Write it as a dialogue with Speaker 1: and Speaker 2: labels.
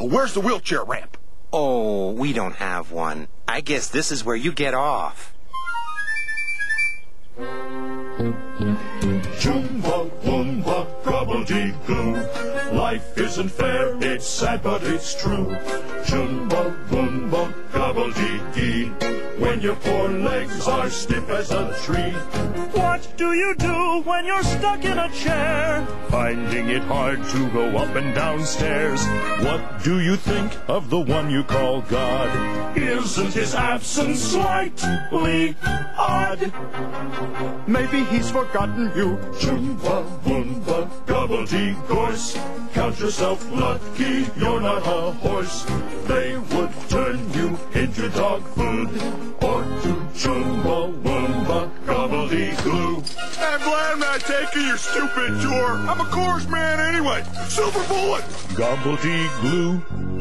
Speaker 1: Where's the wheelchair ramp?
Speaker 2: Oh, we don't have one. I guess this is where you get off.
Speaker 3: Chumba, Boomba, Gobbledygoo. Life isn't fair, it's sad, but it's true. Chumba, Boomba, Gobbledygee. When your four legs are stiff as a tree.
Speaker 4: What do you do when you're stuck in a chair? Finding it hard to go up and down stairs. What do you think of the one you call God?
Speaker 3: Isn't his absence slightly odd?
Speaker 4: Maybe he's forgotten you.
Speaker 3: Chumba, Boomba, Gobbledygorse. Count yourself lucky you're not a horse. They would turn you into dog food Gobbledygoo.
Speaker 1: I'm glad I'm not taking your stupid tour. I'm a chorus man anyway. Silver bullet.
Speaker 4: Gobbledyglue.